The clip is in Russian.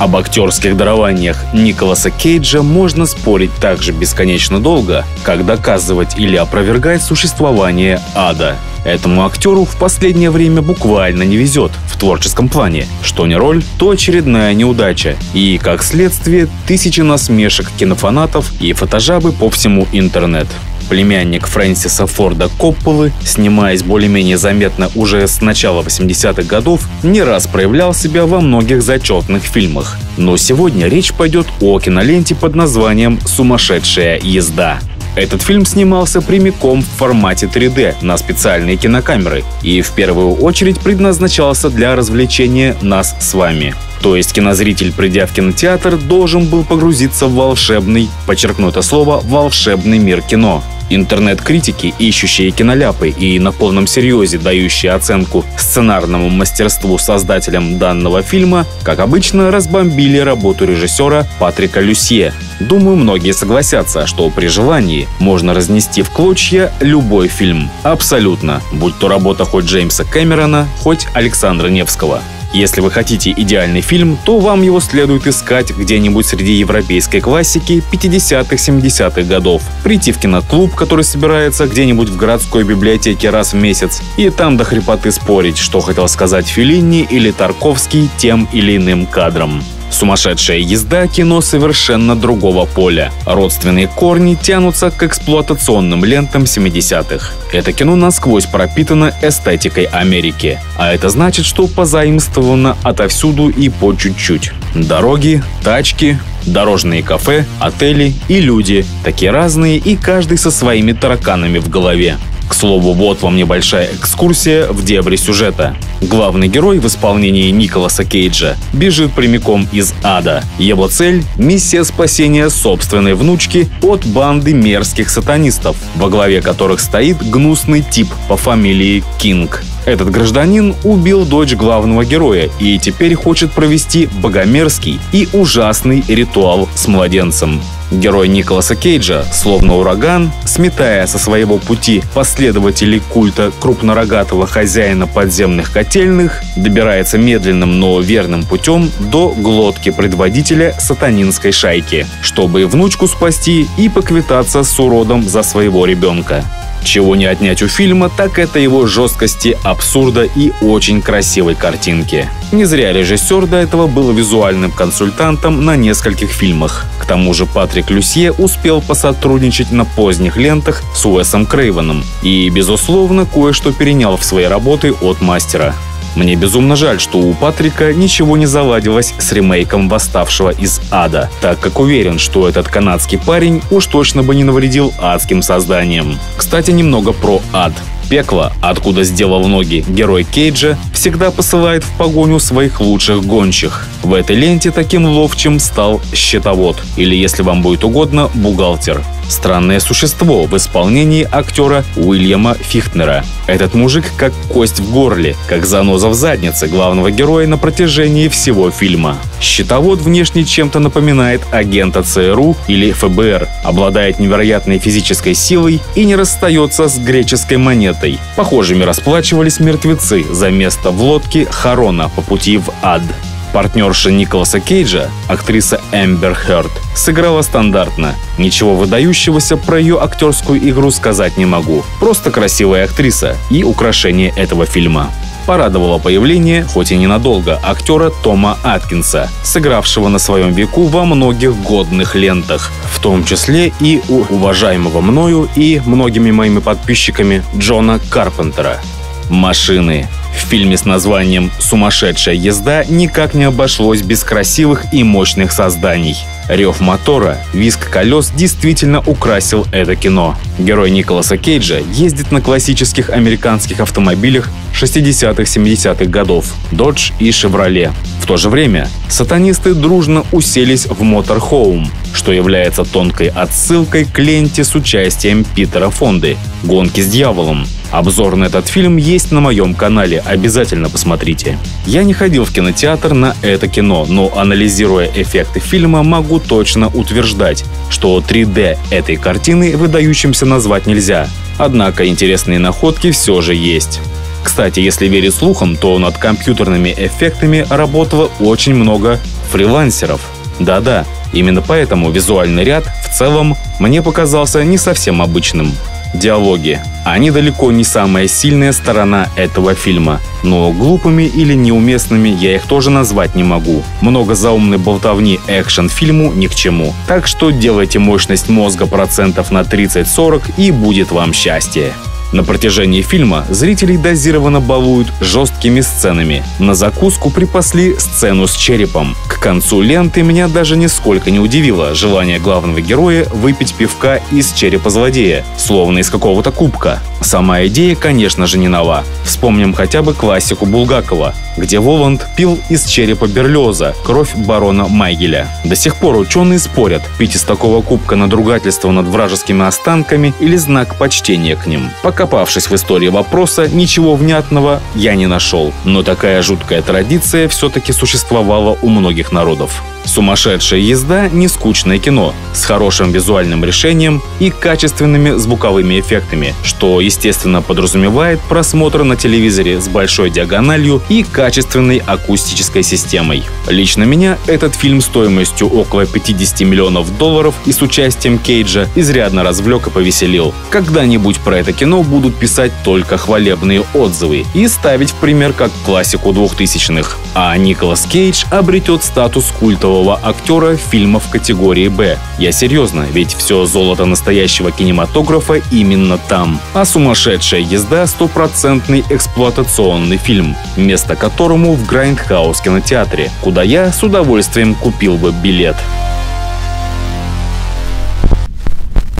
Об актерских дарованиях Николаса Кейджа можно спорить так же бесконечно долго, как доказывать или опровергать существование ада. Этому актеру в последнее время буквально не везет в творческом плане. Что не роль, то очередная неудача. И, как следствие, тысячи насмешек кинофанатов и фотожабы по всему интернет племянник Фрэнсиса Форда Копполы, снимаясь более-менее заметно уже с начала 80-х годов, не раз проявлял себя во многих зачетных фильмах. Но сегодня речь пойдет о киноленте под названием «Сумасшедшая езда». Этот фильм снимался прямиком в формате 3D на специальные кинокамеры и в первую очередь предназначался для развлечения нас с вами. То есть кинозритель, придя в кинотеатр, должен был погрузиться в волшебный, подчеркну это слово, волшебный мир кино. Интернет-критики, ищущие киноляпы и на полном серьезе дающие оценку сценарному мастерству создателям данного фильма, как обычно, разбомбили работу режиссера Патрика Люсье. Думаю, многие согласятся, что при желании можно разнести в клочья любой фильм. Абсолютно. Будь то работа хоть Джеймса Кэмерона, хоть Александра Невского. Если вы хотите идеальный фильм, то вам его следует искать где-нибудь среди европейской классики 50-х, 70-х годов. Прийти в киноклуб, который собирается где-нибудь в городской библиотеке раз в месяц, и там до хрипоты спорить, что хотел сказать Филини или Тарковский тем или иным кадром. Сумасшедшая езда – кино совершенно другого поля. Родственные корни тянутся к эксплуатационным лентам 70-х. Это кино насквозь пропитано эстетикой Америки. А это значит, что позаимствовано отовсюду и по чуть-чуть. Дороги, тачки, дорожные кафе, отели и люди. Такие разные и каждый со своими тараканами в голове. К слову, вот вам небольшая экскурсия в дебри сюжета. Главный герой в исполнении Николаса Кейджа бежит прямиком из ада. Его цель – миссия спасения собственной внучки от банды мерзких сатанистов, во главе которых стоит гнусный тип по фамилии Кинг. Этот гражданин убил дочь главного героя и теперь хочет провести богомерзкий и ужасный ритуал с младенцем. Герой Николаса Кейджа, словно ураган, сметая со своего пути последователей культа крупнорогатого хозяина подземных котельных, добирается медленным, но верным путем до глотки предводителя сатанинской шайки, чтобы внучку спасти и поквитаться с уродом за своего ребенка. Чего не отнять у фильма, так это его жесткости, абсурда и очень красивой картинки. Не зря режиссер до этого был визуальным консультантом на нескольких фильмах. К тому же Патрик Люсье успел посотрудничать на поздних лентах с Уэсом Крейвеном и, безусловно, кое-что перенял в свои работы от мастера. Мне безумно жаль, что у Патрика ничего не заладилось с ремейком «Восставшего из ада», так как уверен, что этот канадский парень уж точно бы не навредил адским созданиям. Кстати, немного про ад. Пекло, откуда сделал ноги герой Кейджа, всегда посылает в погоню своих лучших гончих. В этой ленте таким ловчим стал счетовод, или, если вам будет угодно, бухгалтер. Странное существо в исполнении актера Уильяма Фихтнера. Этот мужик как кость в горле, как заноза в заднице главного героя на протяжении всего фильма. Счетовод внешне чем-то напоминает агента ЦРУ или ФБР, обладает невероятной физической силой и не расстается с греческой монетой. Похожими расплачивались мертвецы за место в лодке Харона по пути в ад. Партнерша Николаса Кейджа, актриса Эмбер Хёрд, сыграла стандартно. Ничего выдающегося про ее актерскую игру сказать не могу. Просто красивая актриса и украшение этого фильма порадовало появление, хоть и ненадолго, актера Тома Аткинса, сыгравшего на своем веку во многих годных лентах, в том числе и у уважаемого мною и многими моими подписчиками Джона Карпентера. Машины. В фильме с названием «Сумасшедшая езда» никак не обошлось без красивых и мощных созданий. Рев мотора, визг колес действительно украсил это кино. Герой Николаса Кейджа ездит на классических американских автомобилях 60-70-х годов Dodge и Chevrolet. В то же время сатанисты дружно уселись в Motorhome, что является тонкой отсылкой к ленте с участием Питера Фонды «Гонки с дьяволом», Обзор на этот фильм есть на моем канале, обязательно посмотрите. Я не ходил в кинотеатр на это кино, но анализируя эффекты фильма, могу точно утверждать, что 3D этой картины выдающимся назвать нельзя. Однако интересные находки все же есть. Кстати, если верить слухам, то над компьютерными эффектами работало очень много фрилансеров. Да-да, именно поэтому визуальный ряд в целом мне показался не совсем обычным. Диалоги. Они далеко не самая сильная сторона этого фильма, но глупыми или неуместными я их тоже назвать не могу. Много заумной болтовни экшен-фильму ни к чему. Так что делайте мощность мозга процентов на 30-40 и будет вам счастье. На протяжении фильма зрителей дозированно балуют жесткими сценами. На закуску припасли сцену с черепом. К концу ленты меня даже нисколько не удивило желание главного героя выпить пивка из черепа злодея, словно из какого-то кубка. Сама идея, конечно же, не нова. Вспомним хотя бы классику Булгакова, где Воланд пил из черепа Берлиоза кровь барона Майгеля. До сих пор ученые спорят, пить из такого кубка надругательство над вражескими останками или знак почтения к ним. Покопавшись в истории вопроса, ничего внятного я не нашел. Но такая жуткая традиция все-таки существовала у многих народов. Сумасшедшая езда – не скучное кино, с хорошим визуальным решением и качественными звуковыми эффектами, что, естественно, подразумевает просмотр на телевизоре с большой диагональю и качественной акустической системой. Лично меня этот фильм стоимостью около 50 миллионов долларов и с участием Кейджа изрядно развлек и повеселил. Когда-нибудь про это кино будут писать только хвалебные отзывы и ставить в пример как классику двухтысячных. А Николас Кейдж обретет статус культового культового актера в категории «Б». Я серьезно, ведь все золото настоящего кинематографа именно там. А «Сумасшедшая езда» — стопроцентный эксплуатационный фильм, место которому в grindhouse кинотеатре, куда я с удовольствием купил бы билет.